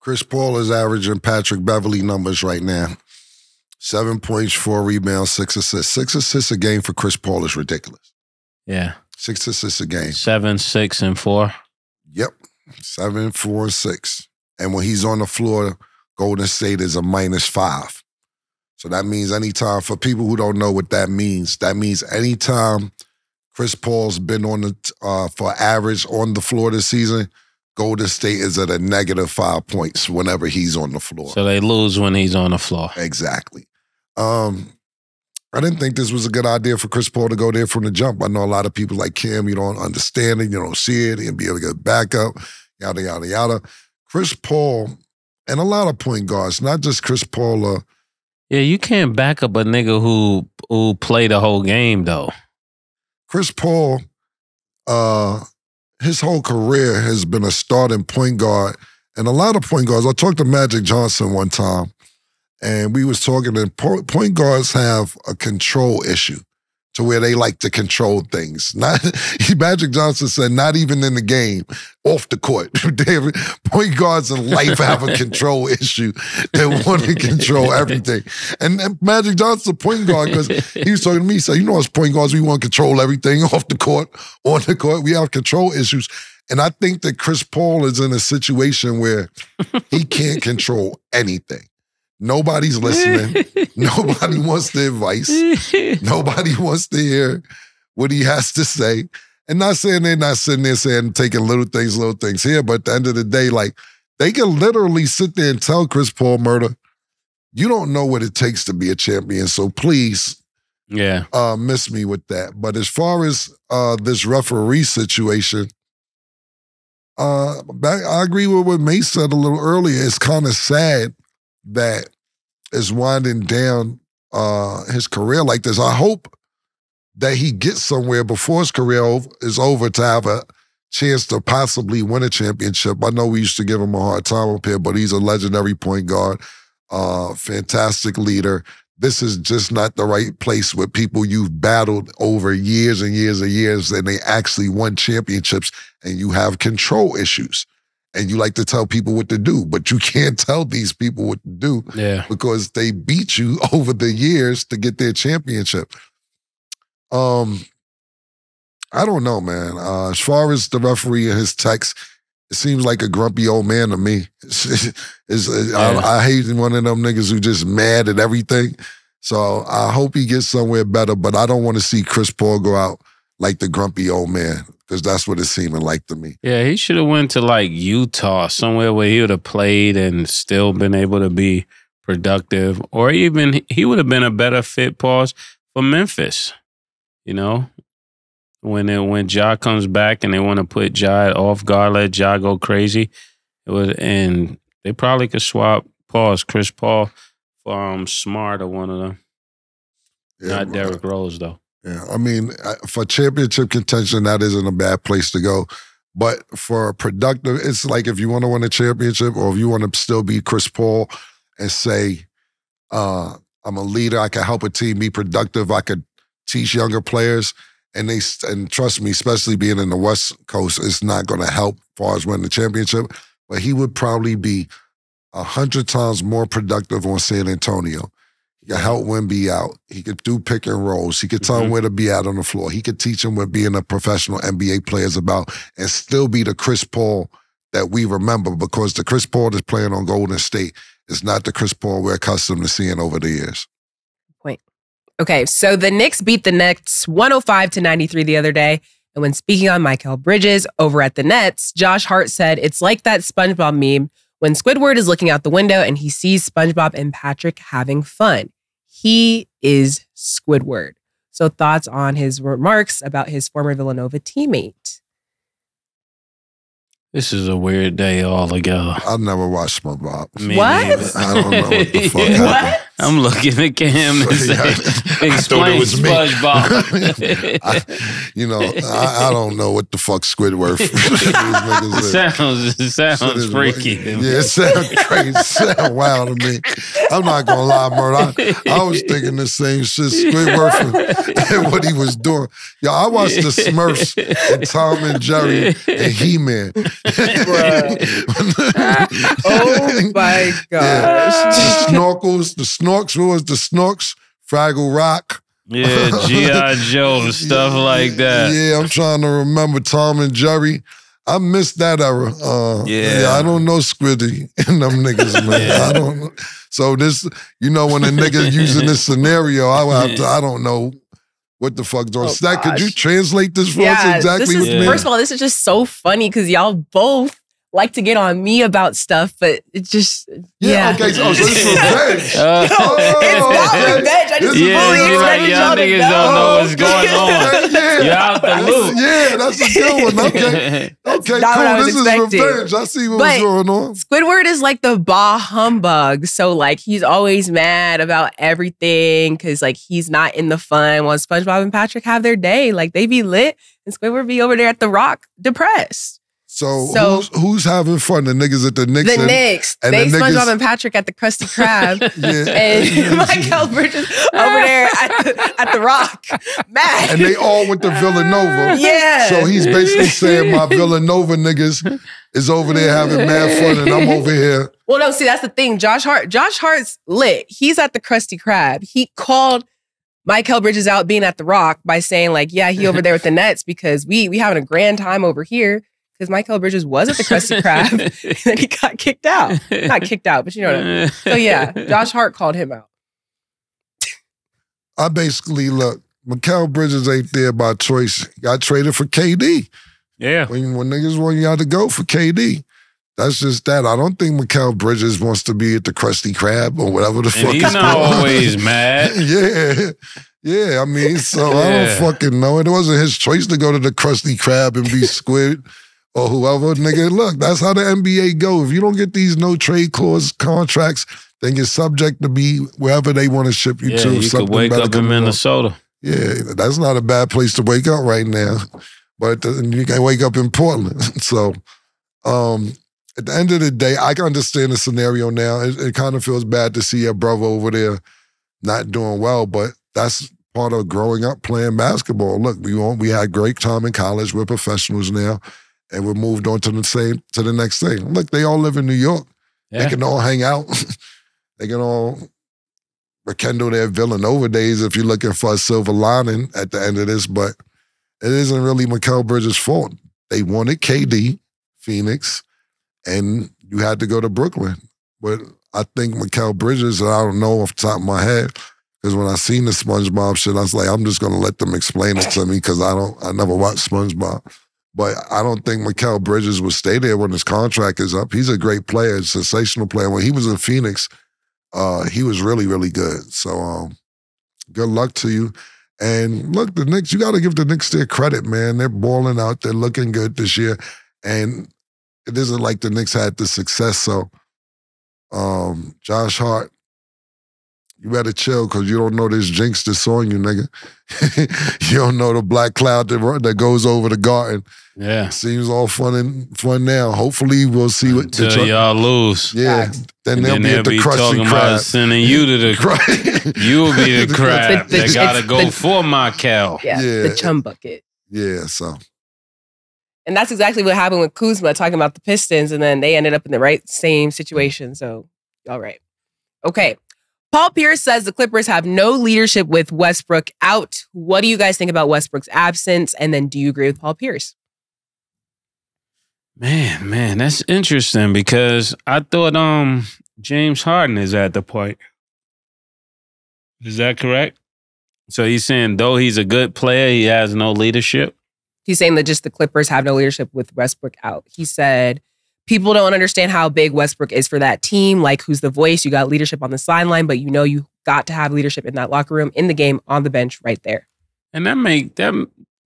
Chris Paul is averaging Patrick Beverley numbers right now. Seven points, four rebounds, six assists. Six assists a game for Chris Paul is ridiculous. Yeah, Six assists a game. seven, six, and four. Yep. Seven, four, and six. And when he's on the floor, Golden State is a minus five. So that means anytime, for people who don't know what that means, that means anytime Chris Paul's been on the uh, for average on the floor this season, Golden State is at a negative five points whenever he's on the floor. So they lose when he's on the floor. Exactly. Um, I didn't think this was a good idea for Chris Paul to go there from the jump. I know a lot of people like Kim, you don't understand it, you don't see it, and be able to get back up, yada, yada, yada. Chris Paul and a lot of point guards, not just Chris Paul, uh, Yeah, you can't back up a nigga who who play the whole game though. Chris Paul, uh, his whole career has been a starting point guard, and a lot of point guards. I talked to Magic Johnson one time, and we was talking. And point guards have a control issue, to where they like to control things. Not [laughs] Magic Johnson said, not even in the game, off the court. [laughs] Point guards in life have a control [laughs] issue. They want to control everything. And, and Magic Johnson's a point guard because he was talking to me. He said, "You know, as point guards, we want to control everything off the court, on the court. We have control issues." And I think that Chris Paul is in a situation where he can't control anything. Nobody's listening. [laughs] Nobody wants the advice. [laughs] Nobody wants to hear what he has to say. And not saying they're not sitting there saying taking little things, little things here, but at the end of the day, like they can literally sit there and tell Chris Paul murder, you don't know what it takes to be a champion. So please Yeah. uh, miss me with that. But as far as uh, this referee situation, uh, back, I agree with what Mase said a little earlier. It's kind of sad that it's winding down uh, his career like this. I hope that he gets somewhere before his career is over to have a chance to possibly win a championship. I know we used to give him a hard time up here, but he's a legendary point guard, uh, fantastic leader. This is just not the right place with people you've battled over years and years and years, and they actually won championships, and you have control issues. And you like to tell people what to do, but you [laughs] can't tell these people what to do Yeah. because they beat you [laughs] over the years to get their championship. Um, I don't know, man. Uh, as far as the referee and his text, it seems like a grumpy old man to me. [laughs] It's, it's- Yeah. I, I hate one of them niggas who just mad at everything. So I hope he gets somewhere better, but I don't want to see Chris Paul go out like the grumpy old man because that's what it's seeming like to me. Yeah, he should have went to like Utah, somewhere where he would have played and still been able to be productive, or even he would have been a better fit pause for Memphis. You know, when it, when Ja comes back and they want to put Ja off guard, let Ja go crazy. It was, and they probably could swap pause Chris Paul for um Smart or one of them. Yeah, Not Derrick Rose though. Yeah, I mean, for championship contention, that isn't a bad place to go. But for productive, it's like if you want to win a championship or if you want to still be Chris Paul and say, uh, I'm a leader, I can help a team be productive, I could teach younger players. And they and trust me, especially being in the West Coast, it's not going to help as far as winning the championship. But he would probably be a hundred times more productive on San Antonio. He could help Wemby out. He could do pick and rolls. He could tell him Mhm. where to be at on the floor. He could teach him what being a professional NBA player is about and still be the Chris Paul that we remember because the Chris Paul that's playing on Golden State is not the Chris Paul we're accustomed to seeing over the years. Point. Okay, so the Knicks beat the Nets 105 to 93 the other day. And when speaking on Michael Bridges over at the Nets, Josh Hart said it's like that SpongeBob meme when Squidward is looking out the window and he sees SpongeBob and Patrick having fun. He is Squidward. So thoughts on his remarks about his former Villanova teammate. This is a weird day altogether. I never watched SpongeBob. Me What? neither. I don't know what the [laughs] fuck What? Happened. I'm looking at Cam and say, [laughs] Yeah, I thought it explain was me. SpongeBob. [laughs] I- you know, I, I don't know what the fuck Squidward. [laughs] these niggas is. sounds it sounds Shit is- freaky. Yeah, it sounds crazy. It sound wild to me. I'm not gonna lie, Murda. I, I was thinking the same shit Squidward and what he was doing. Yo, I watched the Smurfs and Tom and Jerry and He Man. Oh my The snorkels, the snorks, what was the snorks? Fraggle Rock. Yeah, [laughs] GI Joe stuff like that. Yeah, I'm trying to remember Tom and Jerry. I missed that era. Uh, Yeah. I don't know Squiddy [laughs] and them niggas, man. Yeah. I don't know. So this, you know, when a nigga [laughs] using this scenario, I would have to, I don't know what the fuck doing. Oh, Stat, could you translate this for us exactly this is, what you first of all, this is just so funny because y'all both like to get on me about stuff, but it just yeah, yeah. okay, so, so this is [laughs] revenge. [laughs] Uh, Oh, it's not revenge. I just This Yeah, fully you're expected y'all y'all to niggas know. don't know what's going on. Yeah. You're out the loop. Yeah, that's a good one. [laughs] Okay. Okay, not what I cool. was This is revenge. I see what But- was going on. Squidward is like the bah humbug. So like he's always mad about everything because like he's not in the fun while SpongeBob and Patrick have their day. Like they be lit and Squidward be over there at the rock depressed. So, So- who's who's having fun? The niggas at the Knicks. The and- Knicks, and they the niggas- SpongeBob and Patrick at the Krusty Krab. [laughs] Yeah. And [laughs] Michael Bridges over there at the, at the rock, mad. and they all went to Villanova. [laughs] yeah. So he's basically saying my Villanova niggas is over there having mad fun, and I'm over here. Well, no, see, that's the thing. Josh Hart, Josh Hart's lit. He's at the Krusty Krab. He called Michael Bridges out being at the Rock by saying, like, yeah, he over there with the Nets because we we having a grand time over here. Because Michael Bridges was at the Krusty [laughs] Krab, and [laughs] then he got kicked out. Not kicked out, but you know what I mean. So yeah, [laughs] Josh Hart called him out. I basically look. Mikal Bridges ain't there by choice. Got traded for KD Yeah. when when niggas want y'all to go for KD. That's just that. I don't think Mikal Bridges wants to be at the Krusty Krab or whatever the And fuck. he's it's not called. always mad. yeah. Yeah, I mean, so I don't fucking know. It wasn't his choice to go to the Krusty Krab and be squid or whoever. Nigga, look, that's how the NBA go. If you don't get these no trade clause contracts, then you're subject to be wherever they want to ship you Yeah, to. you could wake up in. Minnesota. Yeah, that's not a bad place to wake up right now. But you can wake up in Portland. [laughs] So, um, at the end of the day, I can understand the scenario now. It, it kind of feels bad to see your brother over there not doing well, but that's part of growing up playing basketball. Look, we want, we had great time in college. We're professionals now, and we're moved on to the same to the next thing. Look, they all live in New York. They can all hang out. [laughs] they can all rekindle their Villanova days if you're looking for a silver lining at the end of this. But it isn't really Mikal Bridges' fault. They wanted KD, Phoenix, and you had to go to Brooklyn. But I think Mikal Bridges, I don't know off the top of my head, because when I seen the SpongeBob shit, I was like, I'm just gonna let them explain it to me because I don't, I never watched SpongeBob. But I don't think Mikal Bridges will stay there when his contract is up. He's a great player, sensational player. When he was in Phoenix, uh, he was really, really good. So um, good luck to you. And look, the Knicks, you got to give the Knicks their credit, man. They're balling out. They're looking good this year. And it isn't like the Knicks had the success. So, um, Josh Hart, you better chill because you don't know this jinx that's on you, nigga. [laughs] you don't know the black cloud that, that goes over the garden. Yeah. Seems all fun and fun now. Hopefully, we'll see what the Until y'all lose. yeah. Then And they'll then be they'll at the be Krusty talking about sending you to the [laughs] Right. You'll be the [laughs] crab The- the- that gotta go the- for my cow. Yeah, Yeah. the chum bucket. Yeah, so And that's exactly what happened with Kuzma talking about the Pistons, and then they ended up in the right same situation. So, all right. Okay. Paul Pierce says the Clippers have no leadership with Westbrook out. What do you guys think about Westbrook's absence? And then do you agree with Paul Pierce? Man, man, that's interesting because I thought um James Harden is at the point. Is that correct? So he's saying though he's a good player, he has no leadership. He's saying that just the Clippers have no leadership with Westbrook out. He said, People don't understand how big Westbrook is for that team. Like, who's the voice? You got leadership on the sideline, but you know you got to have leadership in that locker room, in the game, on the bench, right there. And that make that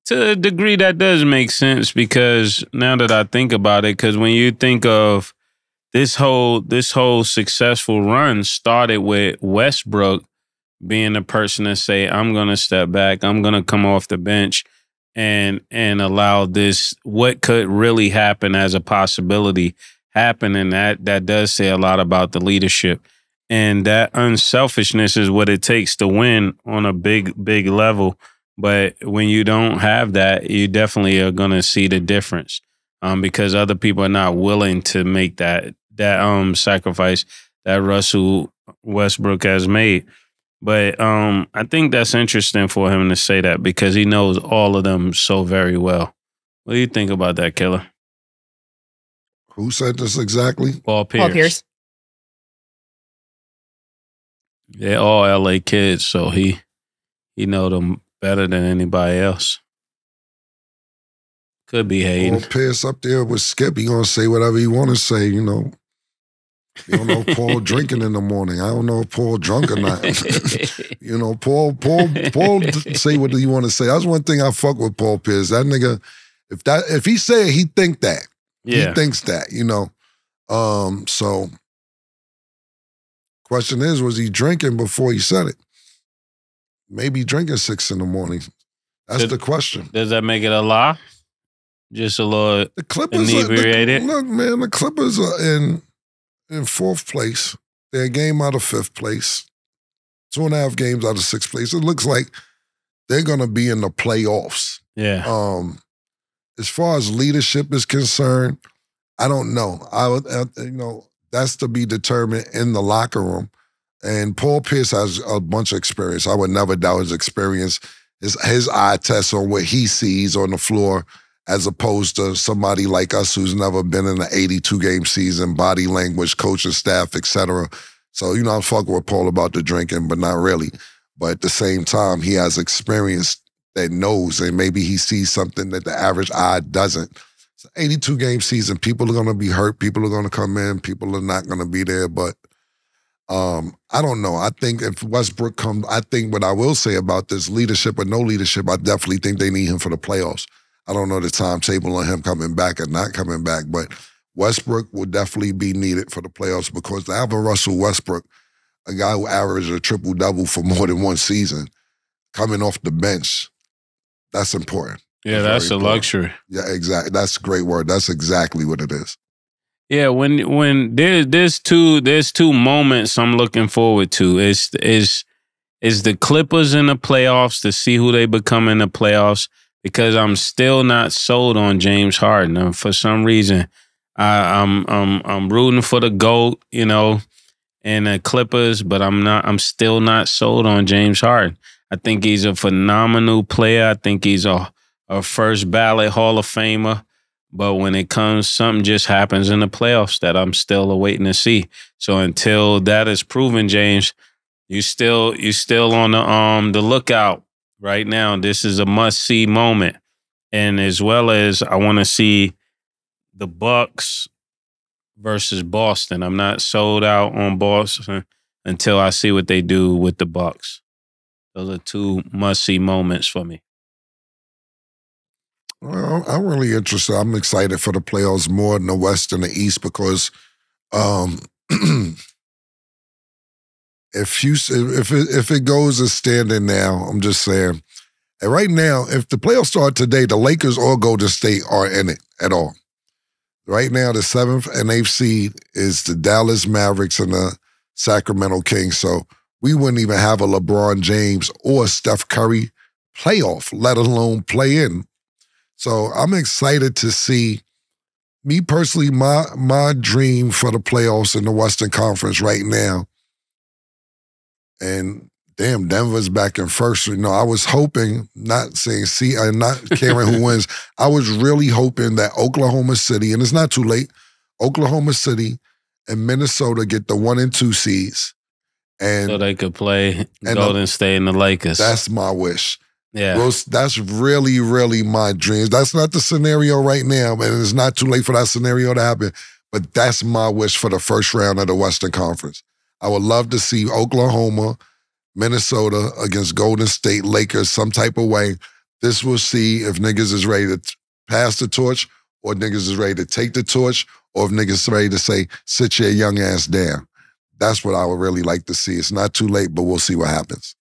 to a degree that does make sense because now that I think about it, because when you think of this whole this whole successful run started with Westbrook being the person to say, I'm gonna step back, I'm gonna come off the bench and and allow this what could really happen as a possibility happen. And that that does say a lot about the leadership. And that unselfishness is what it takes to win on a big, big level. But when you don't have that, you definitely are going to see the difference um, because other people are not willing to make that that um sacrifice that Russell Westbrook has made. But um, I think that's interesting for him to say that because he knows all of them so very well. What do you think about that, Killa? who said this exactly? Paul Pierce. Paul Pierce. They're all LA kids, so he he know them better than anybody else. Could be Paul Hayden. Pierce up there with Skip. He gonna say whatever he want to say. You know. You don't know Paul [laughs] drinking in the morning. I don't know if Paul drunk or not. [laughs] you know, Paul, Paul, Paul, say what do you want to say. That's one thing I fuck with Paul Pierce. That nigga, if that if he say it, he think that. yeah. He thinks that, you know. Um, so question is, was he drinking before he said it? Maybe drinking six in the morning. That's Did- the question. Does that make it a lie? Just a little. The Clippers, are, the, look, man, the Clippers are in in fourth place. They're a game out of fifth place. Two and a half games out of sixth place. It looks like they're gonna be in the playoffs. Yeah. Um, as far as leadership is concerned, I don't know. I would, uh, you know, that's to be determined in the locker room. And Paul Pierce has a bunch of experience. I would never doubt his experience, his his eye test on what he sees on the floor, as opposed to somebody like us who's never been in an 82 game season, body language, coaching staff, etc. So you know, I'm fucking with Paul about the drinking, but not really. But at the same time, he has experience that knows, and maybe he sees something that the average eye doesn't. It's an 82 game season. People are going to be hurt. People are going to come in. People are not going to be there. But um, I don't know. I think if Westbrook comes, I think what I will say about this leadership or no leadership, I definitely think they need him for the playoffs. I don't know the timetable on him coming back or not coming back, but Westbrook will definitely be needed for the playoffs because to have a Russell Westbrook, a guy who averaged a triple double for [laughs] more than one season, coming off the bench, that's important. Yeah, Very that's a important. luxury. Yeah, exactly. That's a great word. That's exactly what it is. Yeah, when when there's there's two there's two moments I'm looking forward to. Is is is the Clippers in the playoffs to see who they become in the playoffs because I'm still not sold on James Harden. And for some reason, I, I'm I'm I'm rooting for the GOAT, you know, and the Clippers, but I'm not I'm still not sold on James Harden. I think he's a phenomenal player. I think he's a a first ballot Hall of Famer. But when it comes, something just happens in the playoffs that I'm still awaiting to see. So until that is proven, James, you still you still on the um the lookout right now. This is a must see moment, and as well as I want to see the Bucks versus Boston. I'm not sold out on Boston until I see what they do with the Bucks. Those are two must see moments for me. Well, I'm really interested. I'm excited for the playoffs more in the West and the East because um, [clears throat] if you if it, if it goes as standing now, I'm just saying. And right now, if the playoffs start today, the Lakers or Golden State are in it at all. Right now, the seventh and eighth seed is the Dallas Mavericks and the Sacramento Kings. So we wouldn't even have a LeBron James or Steph Curry playoff, let alone play in. So I'm excited to see me personally, my my dream for the playoffs in the Western Conference right now. And damn, Denver's back in first. You know, I was hoping, not saying see, uh, not [laughs] caring who wins. I was really hoping that Oklahoma City, and it's not too late, Oklahoma City and Minnesota get the one and two seeds. And So they could play the- Golden State and the Lakers. that's my wish. Yeah. Well, that's really, really my dreams. That's not the scenario right now, and it's not too late for that scenario to happen. But that's my wish for the first round of the Western Conference. I would love to see Oklahoma, Minnesota against Golden State Lakers some type of way. This will see if niggas is ready to pass the torch or niggas is ready to take the torch or if niggas is ready to say, sit your young ass down. That's what I would really like to see. It's not too late, but we'll see what happens.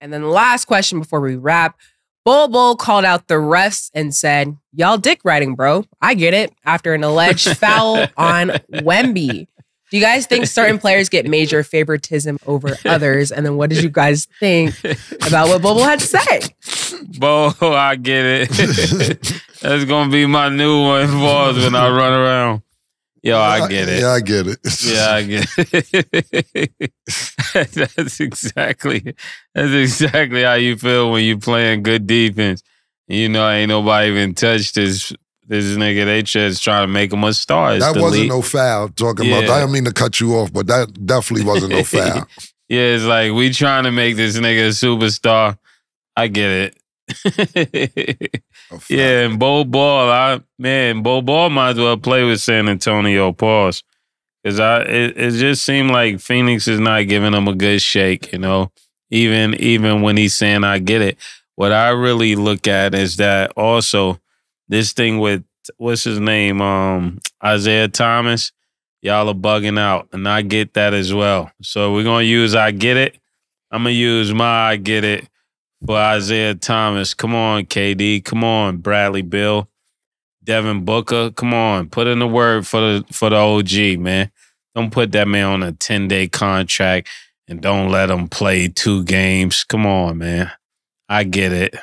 And then the last question before we wrap. Bol Bol called out the refs and said, Y'all dick riding, bro. I get it. After an alleged [laughs] foul on Wemby. Do you guys think certain players get major favoritism over others? And then what did you guys think about what Bull had to say? Bo, I get it. [laughs] That's gonna be my new one balls when I run around. Yo, I get it. Yeah, I get it. [laughs] Yeah, I get it. [laughs] that's exactly that's exactly how you feel when you playing good defense. You know, ain't nobody even touched this this nigga. They just trying to make him a star. It's that wasn't league. no foul. Talking about, I didn't mean to cut you off, but that definitely wasn't no [laughs] foul. Yeah, it's like we trying to make this nigga a superstar. I get it. Yeah, and Bol Bol, I man, Bol Bol might as well play with San Antonio. Pause, because I it, it just seemed like Phoenix is not giving him a good shake. You know, even even when he's saying I get it. What I really look at is that also this thing with what's his name, um, Isaiah Thomas. Y'all are bugging out, and I get that as well. So we're gonna use I get it. I'm gonna use my I get it for Isaiah Thomas. Come on, KD. Come on, Bradley Beal. Devin Booker. Come on. Put in the word for the for the OG, man. Don't put that man on a 10-day contract and don't let him play two games. Come on, man. I get it.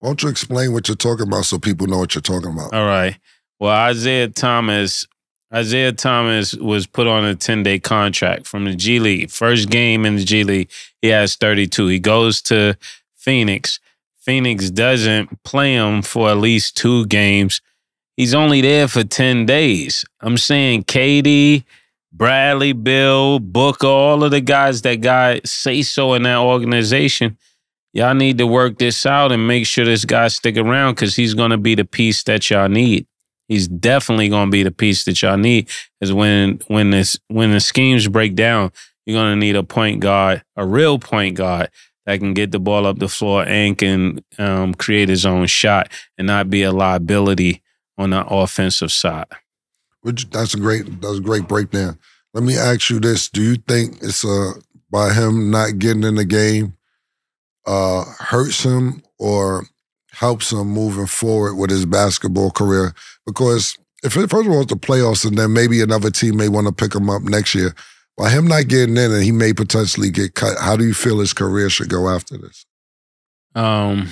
Won't you explain what you're talking about so people know what you're talking about? All right. Well, Isaiah Thomas, Isaiah Thomas was put on a 10 day contract from the G League. First game in the G League, he has 32. He goes to Phoenix. Phoenix doesn't play him for at least two games. He's only there for 10 days. I'm saying KD, Bradley, Beal, Booker, all of the guys that got say so in that organization. y'all need to work this out and make sure this guy stick around because he's gonna be the piece that y'all need. He's definitely gonna be the piece that y'all need. Is when when this when the schemes break down, you're gonna need a point guard, a real point guard that can get the ball up the floor and can um, create his own shot and not be a liability on the offensive side. Which that's a great that's a great breakdown. Let me ask you this: Do you think it's uh by him not getting in the game uh hurts him or helps him moving forward with his basketball career? Because if it, first of all it's the playoffs and then maybe another team may want to pick him up next year. By him not getting in and he may potentially get cut, how do you feel his career should go after this? Um,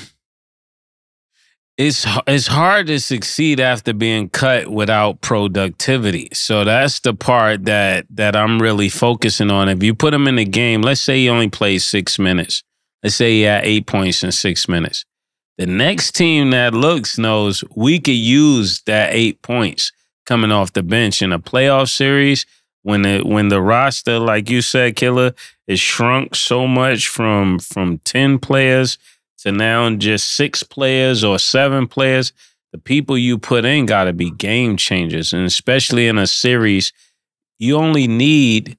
it's it's hard to succeed after being cut without productivity. So that's the part that that I'm really focusing on. If you put him in the game, let's say he only plays six minutes. Let's say he had eight points in six minutes. The next team that looks knows we could use that eight points coming off the bench in a playoff series when the when the roster, like you said, Killa, is shrunk so much from from ten players to now just six players or seven players, the people you put in got to be game changers. And especially in a series, you only need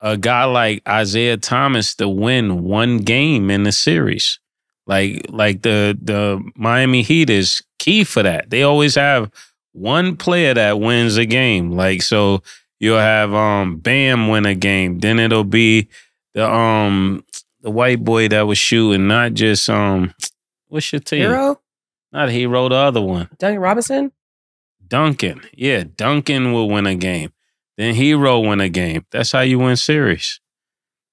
a guy like Isaiah Thomas to win one game in the series. Like like the the Miami Heat is key for that. They always have one player that wins a game. Like so you'll have um Bam win a game. Then it'll be the um the white boy that was shooting, not just um, what's your team? Herro? Not Herro, the other one. Duncan Robinson. Duncan. Yeah, Duncan will win a game. Then Herro win a game. That's how you win series.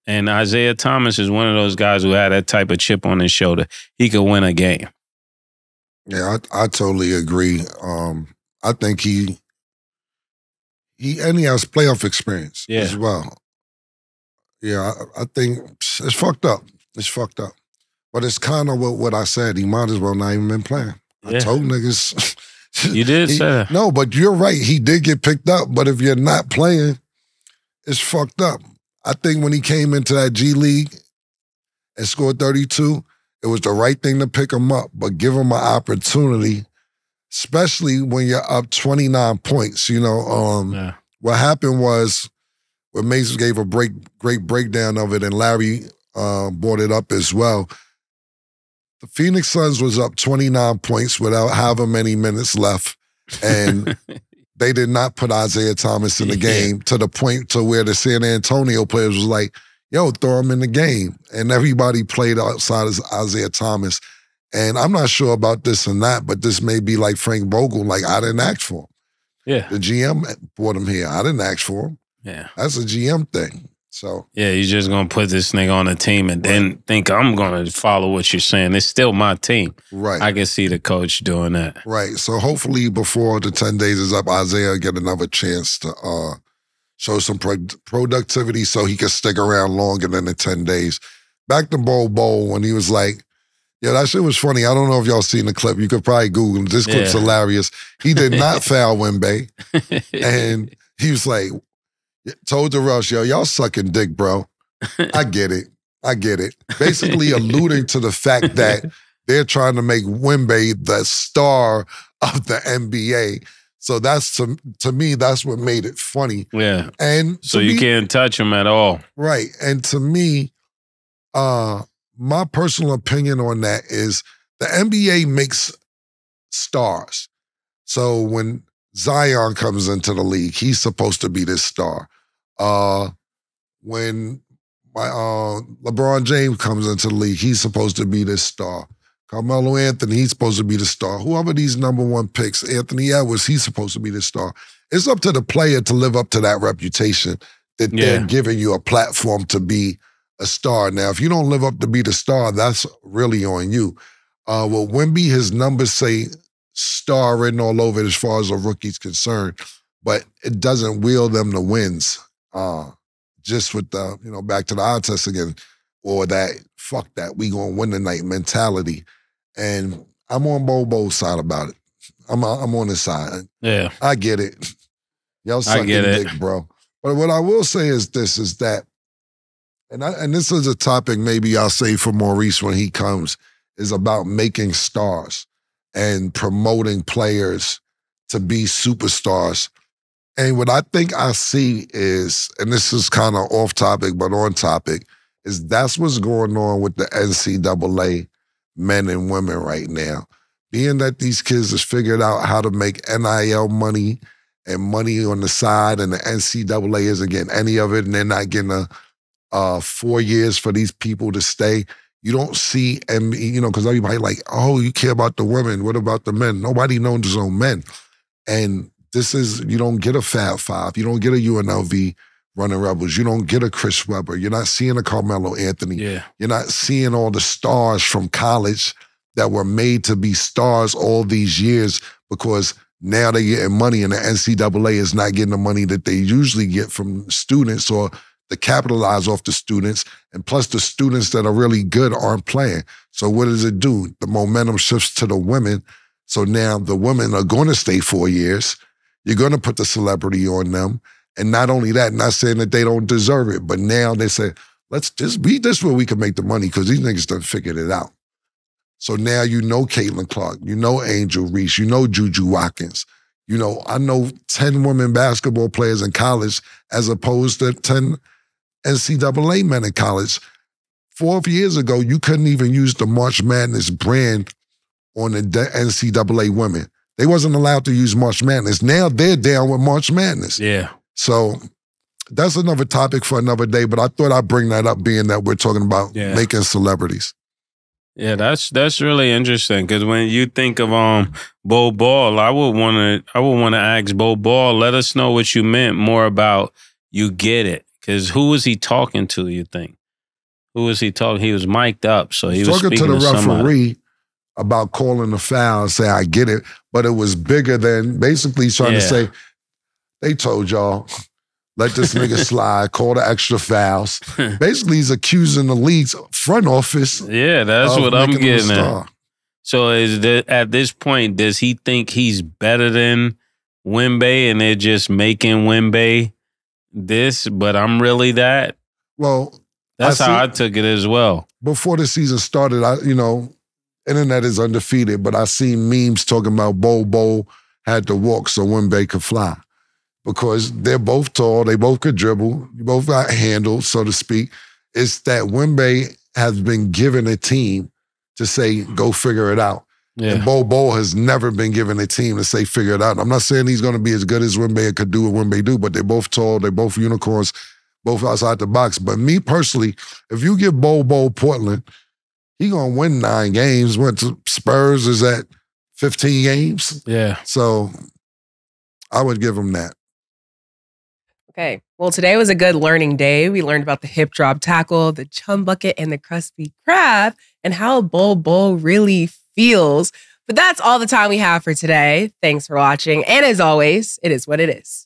And Isaiah Thomas is one of those guys who had that type of chip on his shoulder. He could win a game. Yeah, I, I totally agree. Um, I think he he and he has playoff experience Yeah. as well. Yeah, I, I think it's fucked up. It's fucked up. But it's kind of what, what I said. He might as well not even been playing. I told niggas. [laughs] You did [laughs] He- say that. No, but you're right. He did get picked up. But if you're not playing, it's fucked up. I think when he came into that G League and scored 32, it was the right thing to pick him up, but give him an opportunity, especially when you're up 29 points. You know, um, Yeah. what happened was when Mason gave a break, great breakdown of it, and Larry uh, brought it up as well. The Phoenix Suns was up 29 points without however many minutes left, and [laughs] they did not put Isaiah Thomas in the Yeah. game to the point to where the San Antonio players was like, "Yo, throw him in the game," and everybody played outside of Isaiah Thomas. And I'm not sure about this and that, but this may be like Frank Vogel. Like I didn't ask for him. yeah. The GM brought him here. I didn't ask for him. Yeah. That's a GM thing. So Yeah, you're just gonna put this nigga on a team and then think I'm gonna follow what you're saying. It's still my team. right, I can see the coach doing that. right. So hopefully before the ten days is up, Isaiah get another chance to uh, show some pro- productivity so he can stick around longer than the ten days. Back to Bol Bol when he was like. Yeah, that shit was funny. I don't know if y'all seen the clip. You could probably Google it. This clip's Yeah. hilarious. He did not [laughs] foul Wemby. And [laughs] he was like, told the Rush, yo, y'all sucking dick, bro. I get it. I get it. Basically alluding to the fact that they're trying to make Wemby the star of the NBA. So that's to, to me, that's what made it funny. yeah. And So you me- can't touch him at all. Right. And to me, uh, my personal opinion on that is the NBA makes stars. So when Zion comes into the league, he's supposed to be this star. Uh, when my uh, LeBron James comes into the league, he's supposed to be this star. Carmelo Anthony, he's supposed to be the star. Whoever these number one picks, Anthony Edwards, he's supposed to be the star. It's up to the player to live up to that reputation that they're giving you a platform to be a star. Now, if you don't live up to be the star, that's really on you. Uh, well, Wemby, his numbers say star written all over it as far as a rookie's concerned, but it doesn't wheel them to wins. Uh, just with the, you know, back to the eye test again, or that fuck that, we gonna win the night mentality. And I'm on Bobo's side about it. I'm I'm on his side. Yeah. I get it. Y'all sucking get it. dick, bro. But what I will say is this: is that and I, and this is a topic maybe I'll say for Maurice when he comes is about making stars and promoting players to be superstars. And what I think I see is, and this is kind of off topic but on topic, is that's what's going on with the NCAA men and women right now. Being that these kids has figured out how to make NIL money and money on the side, and the NCAA isn't getting any of it, and they're not getting a uh, four years for these people to stay. You don't see, and you know, because everybody like, oh, you care about the women. What about the men? Nobody knows his own men. And this is, you don't get a Fab Five. You don't get a UNLV running Rebels. You don't get a Chris Webber. You're not seeing a Carmelo Anthony. Yeah. You're not seeing all the stars from college that were made to be stars all these years because now they're getting money and the NCAA is not getting the money that they usually get from students or to capitalize off the students. And plus, the students that are really good aren't playing. So, what does it do? The momentum shifts to the women. So now the women are going to stay four years. You're going to put the celebrity on them. And not only that, not saying that they don't deserve it, but now they say, let's just be this where we can make the money because these niggas done figured it out. So now you know Caitlin Clark, you know Angel Reese, you know Juju Watkins. You know, I know 10 women basketball players in college as opposed to 10 NCAA men in college. Four years ago, you couldn't even use the March Madness brand on the NCAA women. They wasn't allowed to use March Madness. Now they're down with March Madness. Yeah. So that's another topic for another day, but I thought I'd bring that up being that we're talking about Yeah. making celebrities. Yeah, that's that's really interesting because when you think of um Bol Bol, I would want to I would want to ask Bol Bol. Let us know what you meant more about. You get it because who was he talking to? You think who was he talking? He was mic'd up, so he was talking to the to somebody. referee about calling the foul and say, I get it, but it was bigger than basically he's trying to say, they told y'all, let this nigga [laughs] slide, call the extra fouls. [laughs] Basically, he's accusing the league's front office. Yeah, that's what I'm making him a getting at. So is that at this point, does he think he's better than Wemby and they're just making Wemby this, but I'm really that? Well, That's I how see- I took it as well. before the season started, I you know, internet is undefeated, but I seen memes talking about Bol Bol had to walk so Wemby could fly. Because they're both tall, they both could dribble, you both got handles, so to speak. It's that Wemby has been given a team to say, go figure it out. And Bol Bol has never been given a team to say, figure it out. I'm not saying he's going to be as good as Wemby and could do what Wemby do, but they're both tall, they're both unicorns, both outside the box. But me personally, if you give Bol Bol Portland, he going to win nine games. Went to Spurs is at 15 games. Yeah. So I would give him that. Okay. Well, today was a good learning day. We learned about the hip drop tackle, the chum bucket, and the crusty crab, and how Bol Bol really feels. But that's all the time we have for today. Thanks for watching. And as always, it is what it is.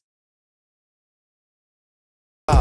Two